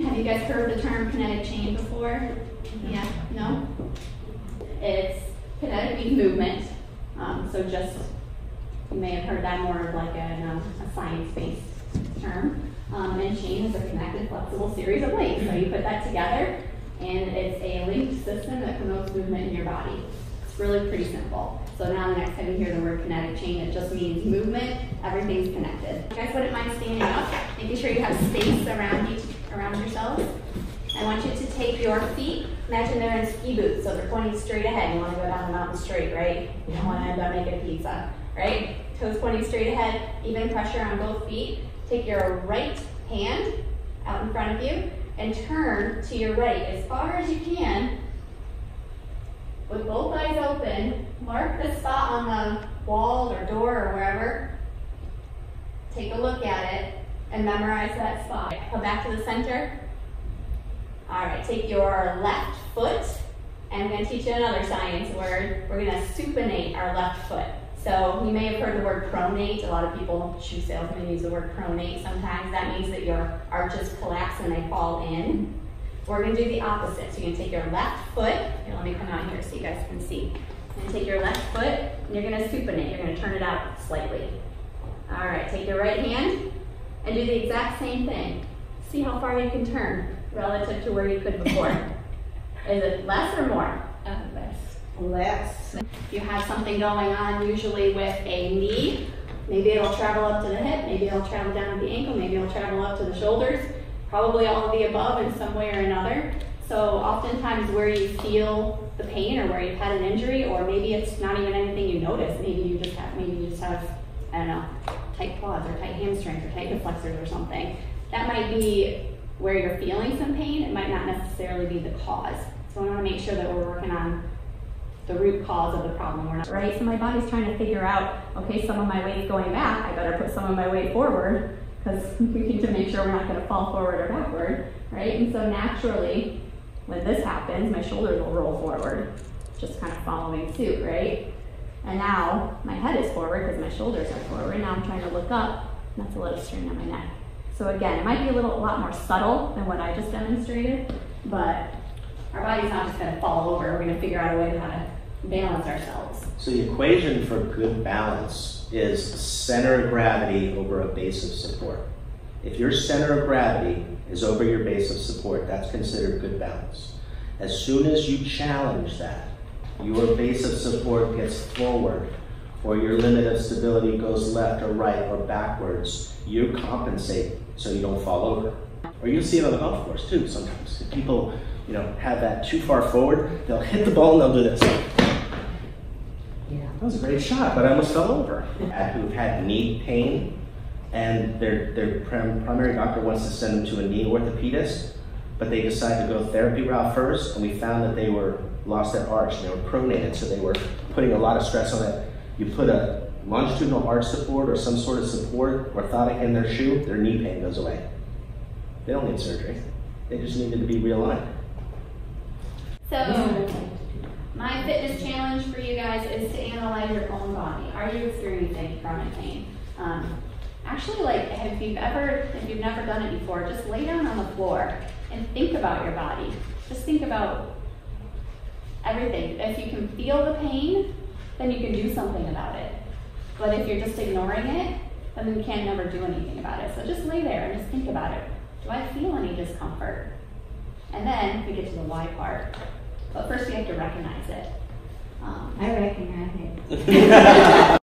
Have you guys heard the term kinetic chain before? Yeah, no? It's kinetic movement. Um, so just, you may have heard that more of like a, um, a science-based term. Um, and chain is a connected, flexible series of links. So you put that together, and it's a linked system that promotes movement in your body. It's really pretty simple. So now the next time you hear the word kinetic chain, it just means movement, everything's connected. You guys wouldn't mind standing up, making sure you have space around each around yourselves. I want you to take your feet, imagine they're in ski boots, so they're pointing straight ahead. You want to go down the mountain straight, right? You don't want to end up making pizza, right? Toes pointing straight ahead, even pressure on both feet. Take your right hand out in front of you and turn to your right as far as you can with both eyes open. Mark the spot on the wall or door or wherever. Take a look at it and memorize that spot. Come back to the center. All right, take your left foot, and I'm to teach you another science word. We're going to supinate our left foot. So you may have heard the word pronate. A lot of people, shoe salesmen, use the word pronate sometimes. That means that your arches collapse and they fall in. We're going to do the opposite. So you're to take your left foot. Here, let me come out here so you guys can see. And take your left foot, and you're going to supinate. You're to turn it out slightly. All right, take your right hand, and do the exact same thing. See how far you can turn relative to where you could before. Is it less or more? Uh, less. Less. If you have something going on, usually with a knee, maybe it'll travel up to the hip, maybe it'll travel down to the ankle, maybe it'll travel up to the shoulders, probably all of the above in some way or another. So oftentimes where you feel the pain or where you've had an injury, or maybe it's not even anything you notice, maybe you just have, maybe you just have, I don't know, tight quads or tight hamstrings or tight hip flexors or something. That might be where you're feeling some pain. It might not necessarily be the cause. So I want to make sure that we're working on the root cause of the problem. Not, right? So my body's trying to figure out, okay, some of my weight's going back. I better put some of my weight forward because we need to make sure we're not going to fall forward or backward, right? And so naturally, when this happens, my shoulders will roll forward, just kind of following suit, right? And now my head is forward because my shoulders are forward. Now I'm trying to look up, and that's a little strain on my neck. So again, it might be a little, a lot more subtle than what I just demonstrated, but our body's not just going to fall over. We're going to figure out a way to how to balance ourselves. So the equation for good balance is center of gravity over a base of support. If your center of gravity is over your base of support, that's considered good balance. As soon as you challenge that, your base of support gets forward, or your limit of stability goes left or right or backwards, you compensate so you don't fall over. Or you'll see it on the golf course too sometimes. If people, you know, have that too far forward, they'll hit the ball and they'll do this. Yeah. That was a great shot, but I almost fell over. Who've had knee pain, and their their prim, primary doctor wants to send them to a knee orthopedist, but they decide to go therapy route first, and we found that they were lost their arch and they were pronated, so they were putting a lot of stress on it. You put a longitudinal arch support or some sort of support orthotic in their shoe, their knee pain goes away. They don't need surgery. They just needed to be realigned. So, my fitness challenge for you guys is to analyze your own body. Are you experiencing chronic pain? Um, actually, like, if you've ever, if you've never done it before, just lay down on the floor and think about your body. Just think about everything. If you can feel the pain, then you can do something about it. But if you're just ignoring it, then you can never do anything about it. So just lay there and just think about it. Do I feel any discomfort? And then we get to the why part. But first we have to recognize it. Um, I recognize it.